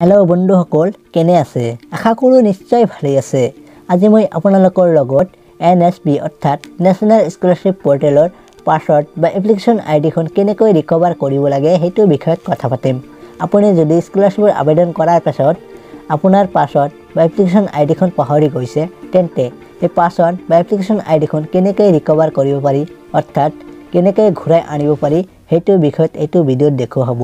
Hello বন্ধুসকল কেনে আছে? আশা কৰোঁ নিশ্চয় ভালেই আছে। আজি মই আপোনালোকৰ লগত এন এছ বি অৰ্থাৎ নেশ্যনেল স্কলাৰশ্বিপ পৰ্টেলৰ পাছৱৰ্ড বা এপ্লিকেশ্যন আই ডিখন কেনেকৈ ৰিকভাৰ কৰিব লাগে সেইটো বিষয়ত কথা পাতিম। আপুনি যদি স্কলাৰশ্বিপৰ আবেদন কৰাৰ পাছত আপোনাৰ পাছৱৰ্ড বা এপ্লিকেশ্যন আই ডিখন পাহৰি গৈছে তেন্তে এই পাছৱৰ্ড বা এপ্লিকেশ্যন আই ডিখন কেনেকৈ ৰিকভাৰ কৰিব পাৰি অৰ্থাৎ কেনেকৈ ঘূৰাই আনিব পাৰি সেইটো বিষয়ত এইটো ভিডিঅ'ত দেখুওৱা হ'ব।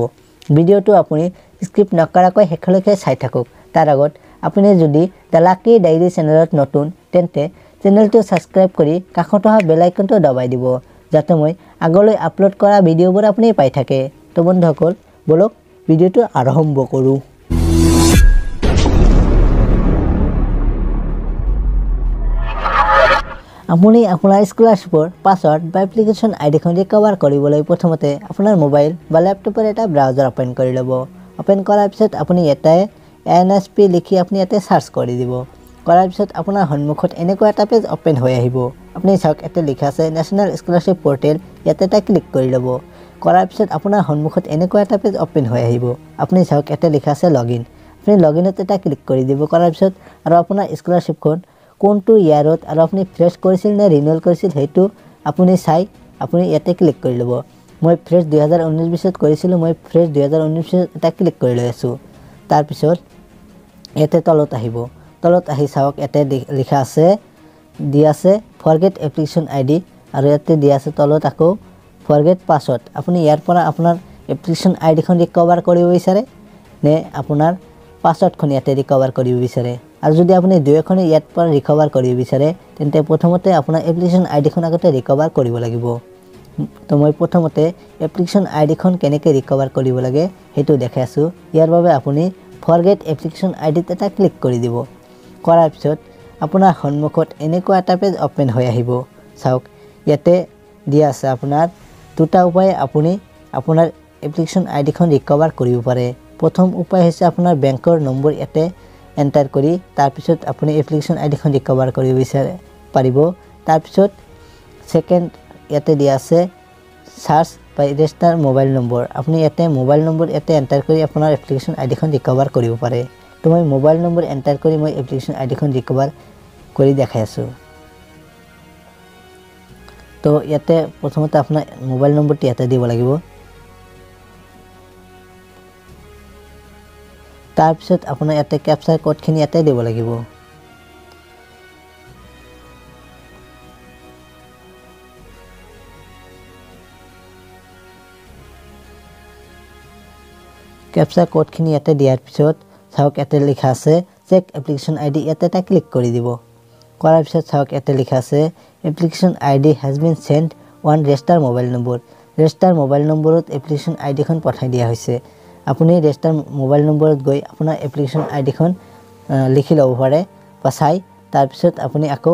ভিডিঅ'টো আপুনি স্ক্ৰিপ্ট নকৰাকৈ শেষলৈকে চাই থাকক। তাৰ আগত আপুনি যদি দ্য লাকি ডায়েৰী চেনেলত নতুন তেন্তে চেনেলটো ছাবস্ক্ৰাইব কৰি কাষত অহা বেলাইকনটো দবাই দিব যাতে মই আগলৈ আপলোড কৰা ভিডিঅ'বোৰ আপুনি পাই থাকে। তো বন্ধুসকল ব'লক ভিডিঅ'টো আৰম্ভ কৰোঁ। আপুনি আপোনাৰ স্কলাৰশ্বিপৰ পাছৱৰ্ড বা এপ্লিকেশ্যন আই ডিখন ৰিকভাৰ কৰিবলৈ প্ৰথমতে আপোনাৰ মোবাইল বা লেপটপৰ এটা ব্ৰাউজাৰ অ'পেন কৰি ল'ব। অ'পেন কৰাৰ পিছত আপুনি ইয়াতে এন এছ পি লিখি আপুনি ইয়াতে চাৰ্চ কৰি দিব। কৰাৰ পিছত আপোনাৰ সন্মুখত এনেকুৱা এটা পেজ অ'পেন হৈ আহিব। আপুনি চাওক ইয়াতে লিখা আছে নেশ্যনেল স্কলাৰশ্বিপ পৰ্টেল ইয়াতে এটা ক্লিক কৰি ল'ব। কৰাৰ পিছত আপোনাৰ সন্মুখত এনেকুৱা এটা পেজ অ'পেন হৈ আহিব। আপুনি চাওক ইয়াতে লিখা আছে লগ ইন আপুনি লগ ইনত এটা ক্লিক কৰি দিব কৰাৰ পিছত আৰু আপোনাৰ স্কলাৰশ্বিপখন কোনটো ইয়াৰত আৰু আপুনি ফ্ৰেছ কৰিছিল নে ৰিনিউৱেল কৰিছিল সেইটো আপুনি চাই আপুনি ইয়াতে ক্লিক কৰি ল'ব। মই ফ্ৰেছ দুহেজাৰ ঊনৈছ বিছত কৰিছিলোঁ মই ফ্ৰেছ দুহেজাৰ ঊনৈছ বিছত এটা ক্লিক কৰি লৈ আছোঁ। তাৰপিছত ইয়াতে তলত আহিব। তলত আহি চাওক ইয়াতে লিখা আছে দিয়া আছে ফৰগেট এপ্লিকেশ্যন আই ডি আৰু ইয়াতে দিয়া আছে তলত আকৌ ফৰগেট পাছৱৰ্ড আপুনি ইয়াৰ পৰা আপোনাৰ এপ্লিকেশ্যন আই ডিখন ৰিকভাৰ কৰিব বিচাৰে নে আপোনাৰ পাছৱৰ্ডখন ইয়াতে ৰিকভাৰ কৰিব বিচাৰে? আৰু যদি আপুনি দুয়োখনে ইয়াৰ পৰা ৰিকভাৰ কৰিব বিচাৰে তেন্তে প্ৰথমতে আপোনাৰ এপ্লিকেশ্যন আই ডিখন আগতে ৰিকভাৰ কৰিব লাগিব। তো মই প্ৰথমতে এপ্লিকেশ্যন আই ডিখন কেনেকৈ ৰিকভাৰ কৰিব লাগে সেইটো দেখাই আছোঁ। ইয়াৰ বাবে আপুনি ফৰগেট এপ্লিকেশ্যন আই ডিত এটা ক্লিক কৰি দিব। কৰাৰ পিছত আপোনাৰ সন্মুখত এনেকুৱা এটা পেজ অ'পেন হৈ আহিব। চাওক ইয়াতে দিয়া আছে আপোনাৰ দুটা উপায়ে আপুনি আপোনাৰ এপ্লিকেশ্যন আই ডিখন ৰিকভাৰ কৰিব পাৰে। প্ৰথম উপায় হৈছে আপোনাৰ বেংকৰ নম্বৰ ইয়াতে এণ্টাৰ কৰি তাৰপিছত আপুনি এপ্লিকেশ্যন আই ডিখন ৰিকভাৰ কৰিব বিচাৰে পাৰিব। তাৰপিছত ছেকেণ্ড ইয়াতে দিয়া আছে চাৰ্চ বা ৰেজিষ্টাৰ মোবাইল নম্বৰ আপুনি ইয়াতে মোবাইল নম্বৰ ইয়াতে এণ্টাৰ কৰি আপোনাৰ এপ্লিকেশ্যন আই ডিখন ৰিকভাৰ কৰিব পাৰে। তো মই মোবাইল নম্বৰ এণ্টাৰ কৰি মই এপ্লিকেশ্যন আই ডিখন ৰিকভাৰ কৰি দেখাই আছোঁ। তো ইয়াতে প্ৰথমতে আপোনাৰ মোবাইল নম্বৰটো ইয়াতে দিব লাগিব। তাৰপিছত আপোনাৰ ইয়াতে কেপচাৰ কোডখিনি ইয়াতে দিব লাগিব। কেপচাৰ কোডখিনি ইয়াতে দিয়াৰ পিছত চাওক ইয়াতে লিখা আছে চেক এপ্লিকেশ্যন আই ডি ইয়াতে এটা ক্লিক কৰি দিব। কৰাৰ পিছত চাওক ইয়াতে লিখা আছে application I D has been sent on register mobile number register mobile নম্বৰত এপ্লিকেশ্যন আই ডিখন পঠাই দিয়া হৈছে। আপুনি ৰেজিষ্টাৰ মোবাইল নম্বৰত গৈ আপোনাৰ এপ্লিকেশ্যন আই ডিখন লিখি ল'ব পাৰে বা চাই তাৰপিছত আপুনি আকৌ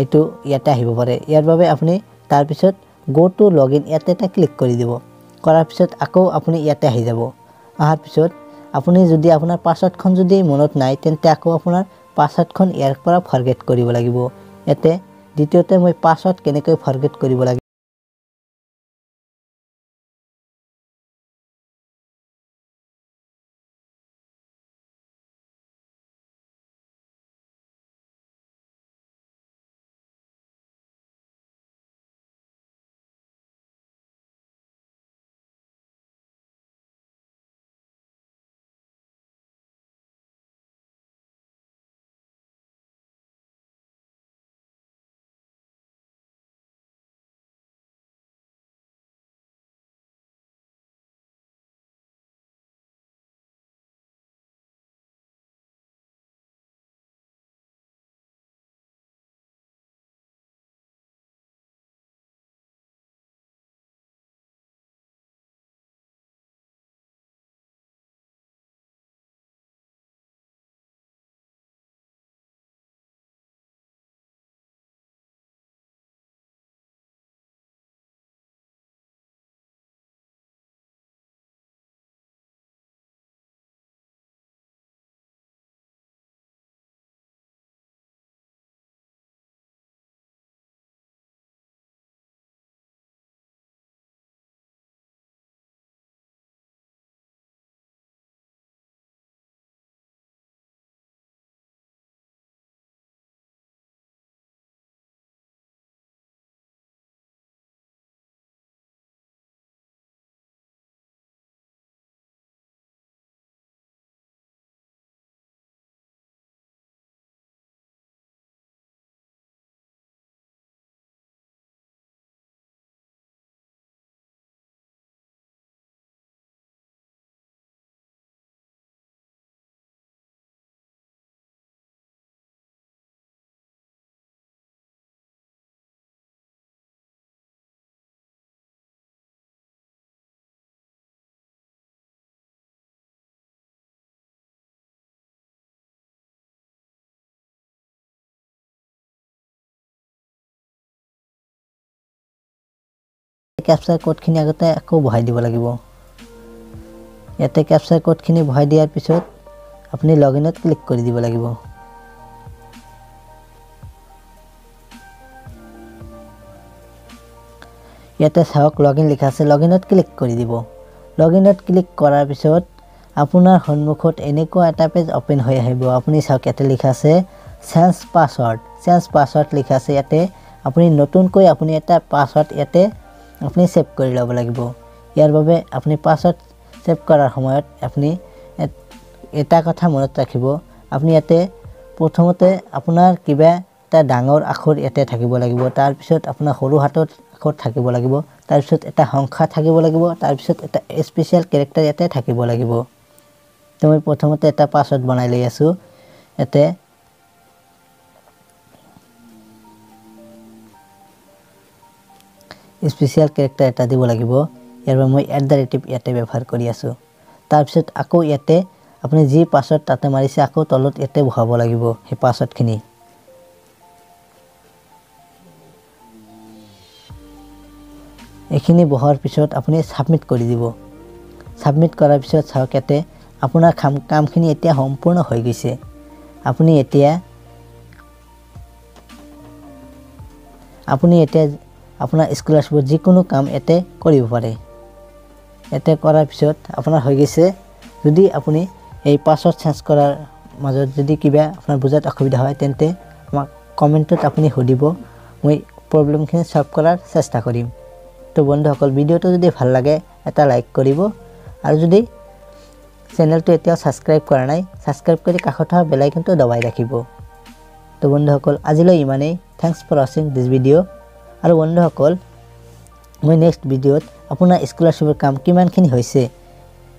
এইটো ইয়াতে আহিব পাৰে। ইয়াৰ বাবে আপুনি তাৰপিছত গ' টু লগ ইন ইয়াতে এটা ক্লিক কৰি দিব। কৰাৰ পিছত আকৌ আপুনি ইয়াতে আহি যাব। অহাৰ পিছত আপুনি যদি আপোনাৰ পাছৱৰ্ডখন যদি মনত নাই, তেন্তে আকৌ আপোনাৰ পাছৱৰ্ডখন ইয়াৰ পৰা ফৰগেট কৰিব লাগিব। ইয়াতে দ্বিতীয়তে মই পাছৱৰ্ড কেনেকৈ ফৰগেট কৰিব লাগে? কেপচাৰ কোডখিনি আগতে আকৌ বহাই দিব লাগিব। ইয়াতে কেপচাৰ কোডখিনি বহাই দিয়াৰ পিছত আপুনি লগ ইনত ক্লিক কৰি দিব লাগিব। ইয়াতে চাওক লগ ইন লিখা আছে লগ ইনত ক্লিক কৰি দিব। লগ ইনত ক্লিক কৰাৰ পিছত আপোনাৰ সন্মুখত এনেকুৱা এটা পেজ অ'পেন হৈ আহিব। আপুনি চাওক ইয়াতে লিখা আছে চেঞ্জ পাছৱৰ্ড চেঞ্জ পাছৱৰ্ড লিখা আছে ইয়াতে আপুনি নতুনকৈ আপুনি এটা পাছৱৰ্ড ইয়াতে আপুনি ছেভ কৰি ল'ব লাগিব। ইয়াৰ বাবে আপুনি পাছৱৰ্ড ছেভ কৰাৰ সময়ত আপুনি এটা কথা মনত ৰাখিব। আপুনি ইয়াতে প্ৰথমতে আপোনাৰ কিবা এটা ডাঙৰ আখৰ ইয়াতে থাকিব লাগিব। তাৰপিছত আপোনাৰ সৰু হাতত আখৰ থাকিব লাগিব। তাৰপিছত এটা সংখ্যা থাকিব লাগিব। তাৰপিছত এটা স্পেচিয়েল কেৰেক্টাৰ ইয়াতে থাকিব লাগিব। তো মই প্ৰথমতে এটা পাছৱৰ্ড বনাই লৈ আছোঁ। ইয়াতে স্পেচিয়েল কেৰেক্টাৰ এটা দিব লাগিব। ইয়াৰ বাবে মই এট দ্য ৰেটিভ ইয়াতে ব্যৱহাৰ কৰি আছোঁ। তাৰপিছত আকৌ ইয়াতে আপুনি যি পাছৱৰ্ড তাতে মাৰিছে আকৌ তলত ইয়াতে বহাব লাগিব সেই পাছৱৰ্ডখিনি এইখিনি বহোৱাৰ পিছত আপুনি ছাবমিট কৰি দিব। ছাবমিট কৰাৰ পিছত চাওক ইয়াতে আপোনাৰ কাম কামখিনি এতিয়া সম্পূৰ্ণ হৈ গৈছে। আপুনি এতিয়া আপুনি এতিয়া আপোনাৰ স্কলাৰশ্বিপত যিকোনো কাম ইয়াতে কৰিব পাৰে। ইয়াতে কৰাৰ পিছত আপোনাৰ হৈ গৈছে যদি আপুনি এই পাছৱৰ্ড চেঞ্জ কৰাৰ মাজত যদি কিবা আপোনাৰ বুজাত অসুবিধা হয় তেন্তে আমাক কমেণ্টত আপুনি সুধিব মই প্ৰব্লেমখিনি ছল্ভ কৰাৰ চেষ্টা কৰিম। তো বন্ধুসকল ভিডিঅ'টো যদি ভাল লাগে এটা লাইক কৰিব আৰু যদি চেনেলটো এতিয়াও ছাবস্ক্ৰাইব কৰা নাই ছাবস্ক্ৰাইব কৰি কাষত থকা বেলাইকনটো দবাই ৰাখিব। তো বন্ধুসকল আজিলৈ ইমানেই। থেংকছ ফৰ ৱাচিং দিছ ভিডিঅ' আৰু বন্ধুসকল মই নেক্সট ভিডিঅ'ত আপোনাৰ স্কলাৰশ্বিপৰ কাম কিমানখিনি হৈছে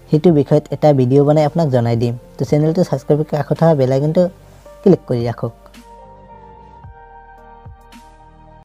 সেইটো বিষয়ত এটা ভিডিঅ' বনাই আপোনাক জনাই দিম। তো চেনেলটো ছাবস্ক্ৰাইব কৰি কাষত থকা বেলাইকনটো ক্লিক কৰি ৰাখক।